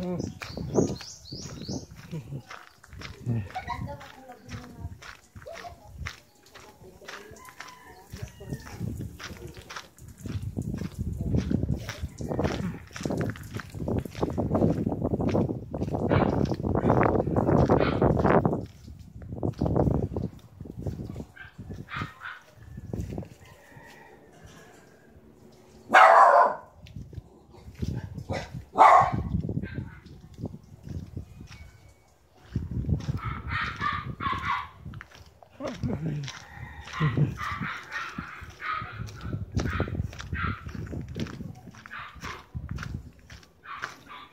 Mm. Hehehehe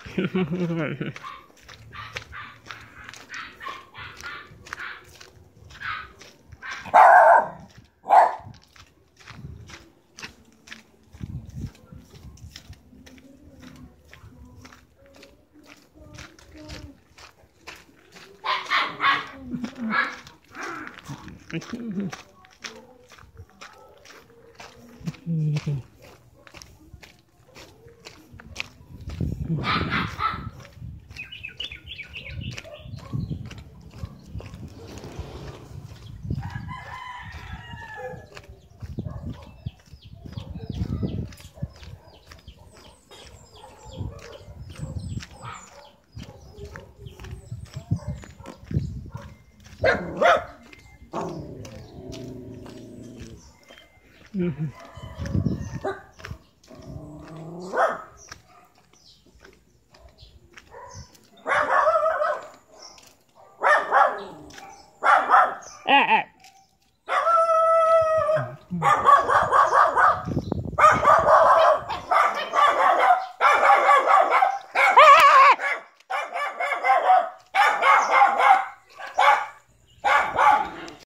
Ruff! Mm -hmm. ah, ah.